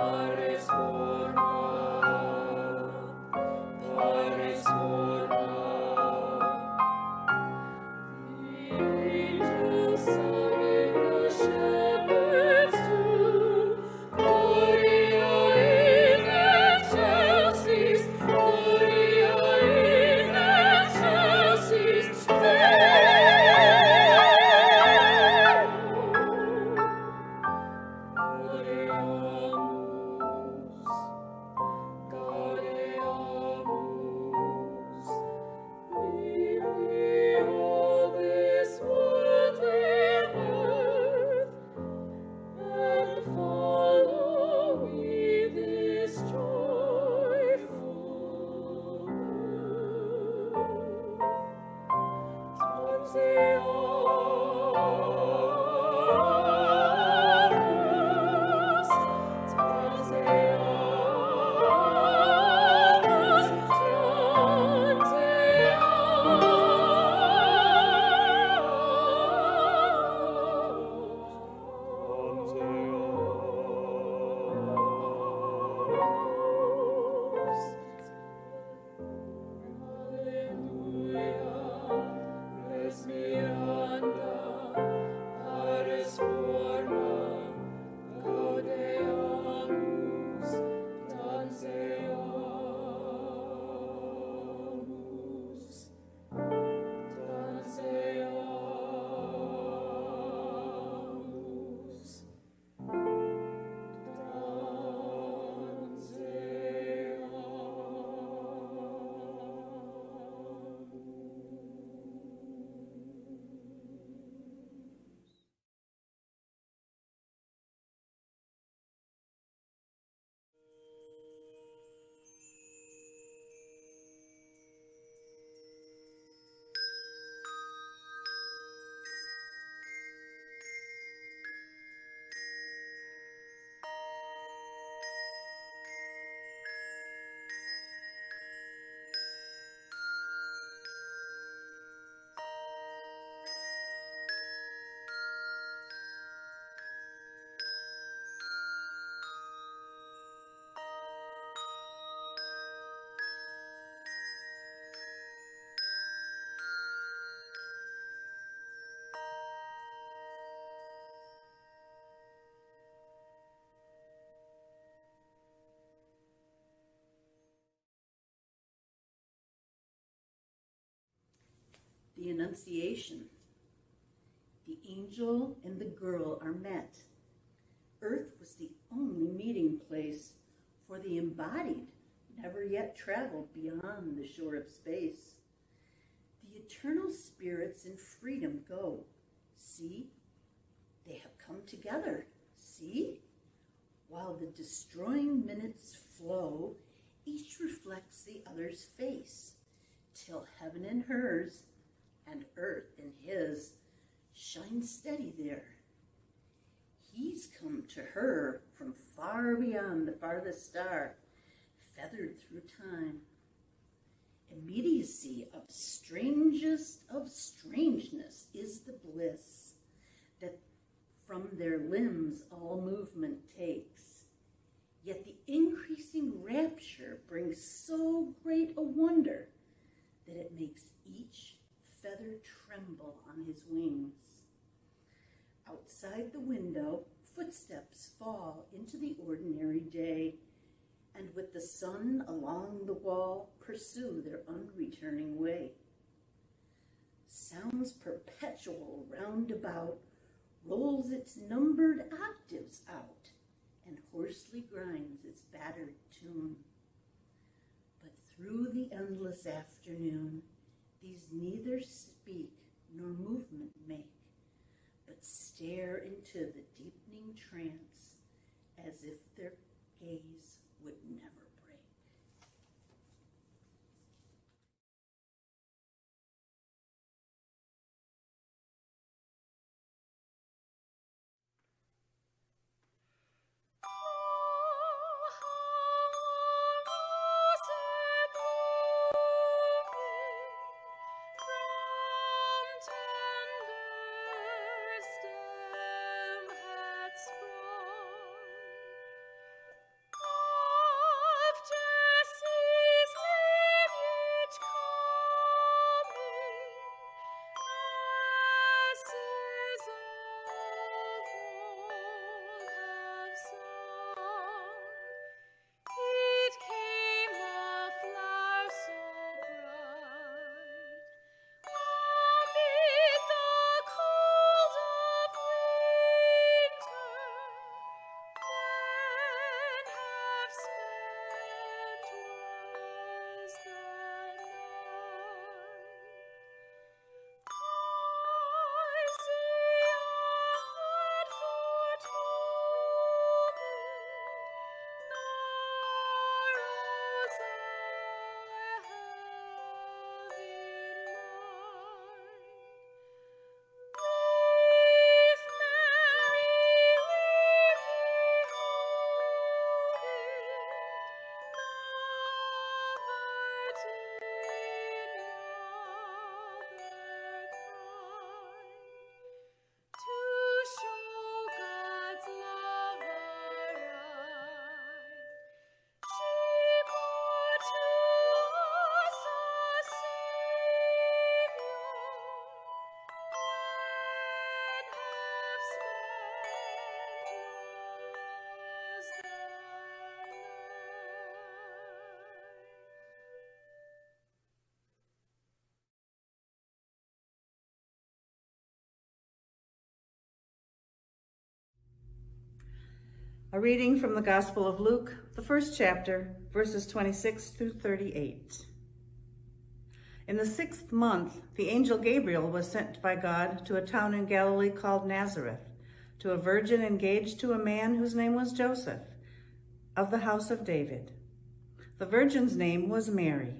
amor. The Annunciation. The angel and the girl are met. Earth was the only meeting place for the embodied, never yet traveled beyond the shore of space. The eternal spirits in freedom go. See, they have come together. See? While the destroying minutes flow, each reflects the other's face, till heaven and hers and earth in his shine steady there. He's come to her from far beyond the farthest star, feathered through time. Immediacy of strangest of strangeness is the bliss that from their limbs all movement takes. Yet the increasing rapture brings so great a wonder that it makes each feather tremble on his wings. Outside the window, footsteps fall into the ordinary day, and with the sun along the wall, pursue their unreturning way. Sounds perpetual round about, rolls its numbered octaves out, and hoarsely grinds its battered tune. But through the endless afternoon, these neither speak nor movement make, but stare into the deepening trance as if their gaze would never Reading from the Gospel of Luke, the first chapter, verses 26 through 38. In the sixth month, the angel Gabriel was sent by God to a town in Galilee called Nazareth, to a virgin engaged to a man whose name was Joseph, of the house of David. The virgin's name was Mary.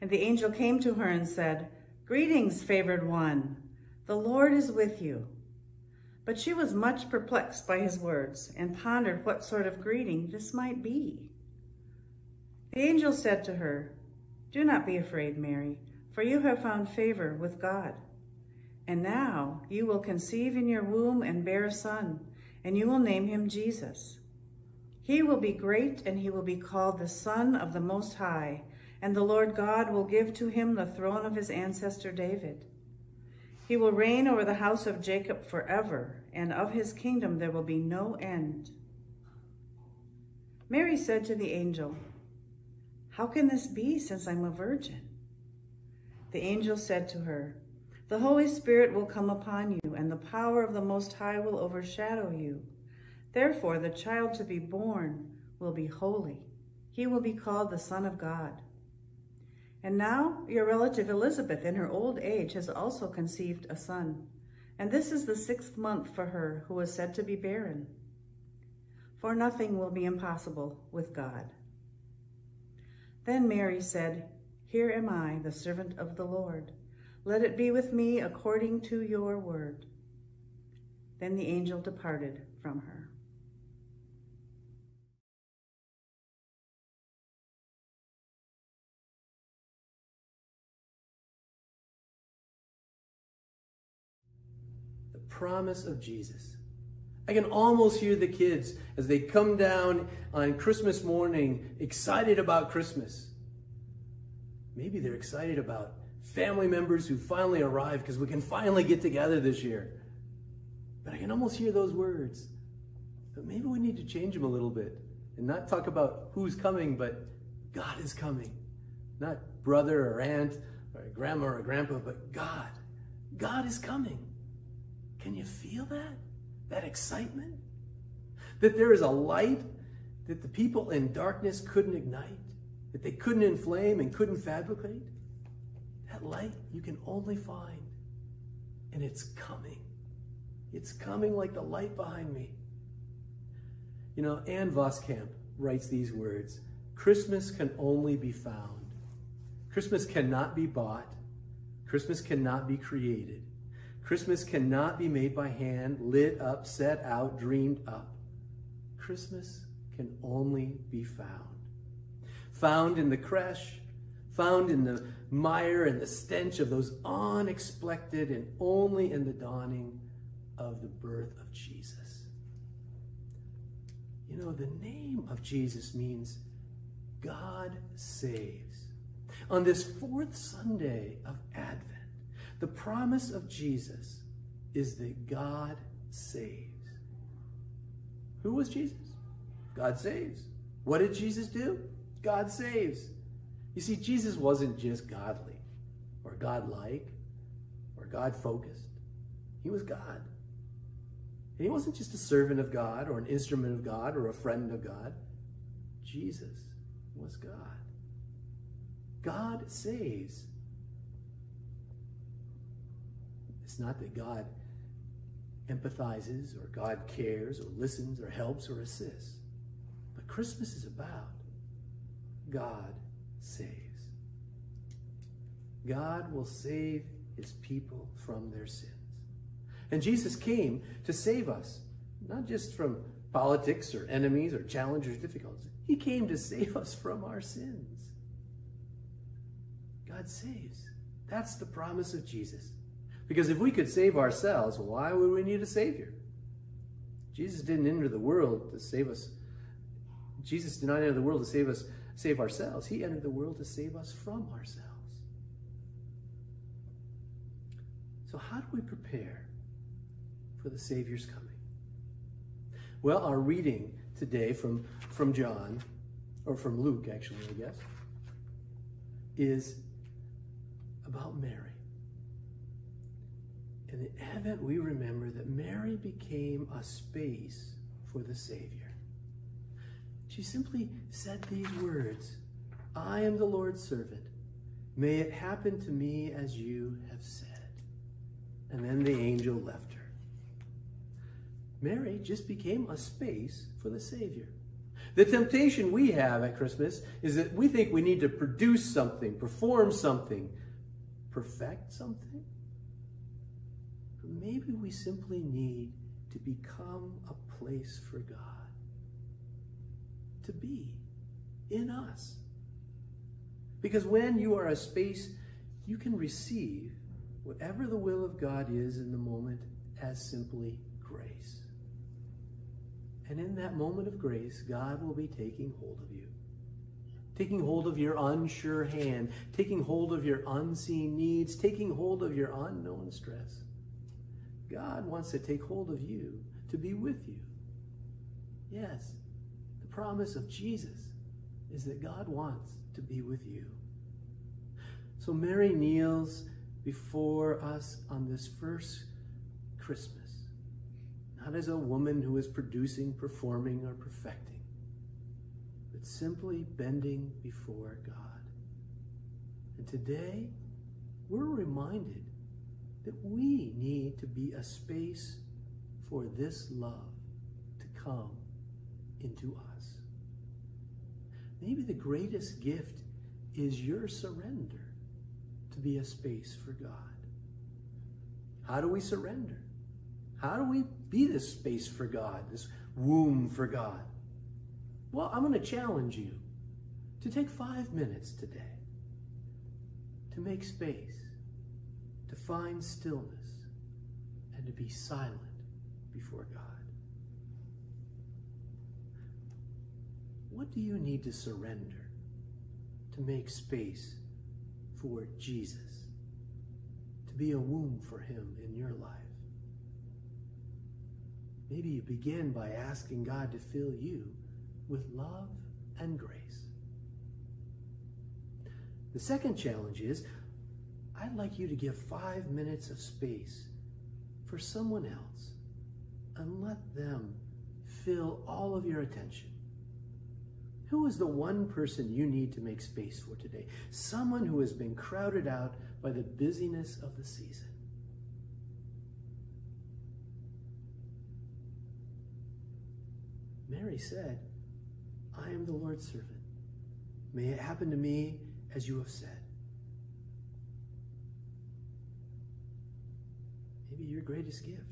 And the angel came to her and said, Greetings, favored one, the Lord is with you. But she was much perplexed by his words and pondered what sort of greeting this might be. The angel said to her, Do not be afraid, Mary, for you have found favor with God. And now you will conceive in your womb and bear a son, and you will name him Jesus. He will be great, and he will be called the Son of the Most High, and the Lord God will give to him the throne of his ancestor David. He will reign over the house of Jacob forever, and of his kingdom there will be no end. Mary said to the angel, How can this be since I'm a virgin? The angel said to her, The Holy Spirit will come upon you, and the power of the Most High will overshadow you. Therefore, the child to be born will be holy. He will be called the Son of God. And now your relative Elizabeth in her old age has also conceived a son. And this is the sixth month for her who was said to be barren. For nothing will be impossible with God. Then Mary said, Here am I, the servant of the Lord. Let it be with me according to your word. Then the angel departed from her. Promise of Jesus. I can almost hear the kids as they come down on Christmas morning excited about Christmas. Maybe they're excited about family members who finally arrived because we can finally get together this year. But I can almost hear those words. But maybe we need to change them a little bit and not talk about who's coming, but God is coming. Not brother or aunt or grandma or grandpa, but God. God is coming. Can you feel that? That excitement? That there is a light that the people in darkness couldn't ignite, that they couldn't inflame and couldn't fabricate? That light you can only find, and it's coming. It's coming like the light behind me. You know, Ann Voskamp writes these words Christmas can only be found. Christmas cannot be bought. Christmas cannot be created. Christmas cannot be made by hand, lit up, set out, dreamed up. Christmas can only be found. Found in the creche, found in the mire and the stench of those unexpected and only in the dawning of the birth of Jesus. You know, the name of Jesus means God saves. On this fourth Sunday of Advent, the promise of Jesus is that God saves. Who was Jesus? God saves. What did Jesus do? God saves. You see, Jesus wasn't just godly or godlike or God focused. He was God. And he wasn't just a servant of God or an instrument of God or a friend of God. Jesus was God. God saves. It's not that God empathizes or God cares or listens or helps or assists. But Christmas is about God saves. God will save his people from their sins. And Jesus came to save us, not just from politics or enemies or challenges or difficulties. He came to save us from our sins. God saves. That's the promise of Jesus. Because if we could save ourselves, why would we need a Savior? Jesus didn't enter the world to save us. Jesus did not enter the world to save us, save ourselves. He entered the world to save us from ourselves. So how do we prepare for the Savior's coming? Well, our reading today from, from John, or from Luke, actually, I guess, is about Mary. In the Advent, we remember that Mary became a space for the Savior. She simply said these words I am the Lord's servant. May it happen to me as you have said. And then the angel left her. Mary just became a space for the Savior. The temptation we have at Christmas is that we think we need to produce something, perform something, perfect something. Maybe we simply need to become a place for God, to be in us. Because when you are a space, you can receive whatever the will of God is in the moment as simply grace. And in that moment of grace, God will be taking hold of you. Taking hold of your unsure hand, taking hold of your unseen needs, taking hold of your unknown stress. God wants to take hold of you to be with you. Yes, the promise of Jesus is that God wants to be with you. So Mary kneels before us on this first Christmas, not as a woman who is producing, performing, or perfecting, but simply bending before God. And today, we're reminded that we need to be a space for this love to come into us. Maybe the greatest gift is your surrender to be a space for God. How do we surrender? How do we be this space for God, this womb for God? Well, I'm going to challenge you to take five minutes today to make space, to find stillness, and to be silent before God. What do you need to surrender to make space for Jesus, to be a womb for him in your life? Maybe you begin by asking God to fill you with love and grace. The second challenge is I'd like you to give five minutes of space for someone else and let them fill all of your attention. Who is the one person you need to make space for today? Someone who has been crowded out by the busyness of the season. Mary said, I am the Lord's servant. May it happen to me as you have said. Your greatest gift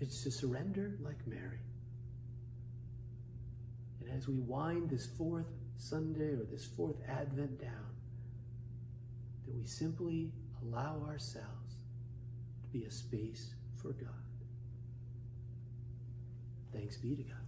is to surrender like Mary. And as we wind this fourth Sunday or this fourth Advent down, that we simply allow ourselves to be a space for God. Thanks be to God.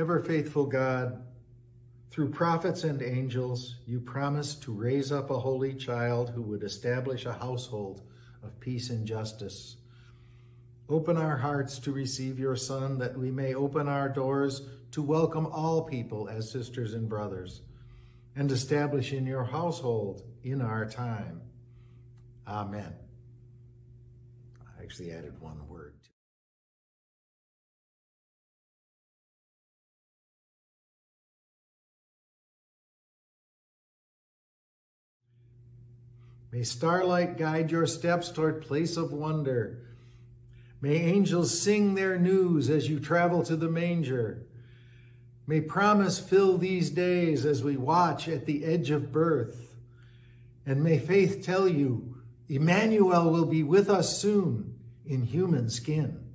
Ever faithful God, through prophets and angels, you promised to raise up a holy child who would establish a household of peace and justice. Open our hearts to receive your Son, that we may open our doors to welcome all people as sisters and brothers, and establish in your household in our time. Amen. I actually added one word. May starlight guide your steps toward place of wonder. May angels sing their news as you travel to the manger. May promise fill these days as we watch at the edge of birth. And may faith tell you, Emmanuel will be with us soon in human skin.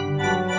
Música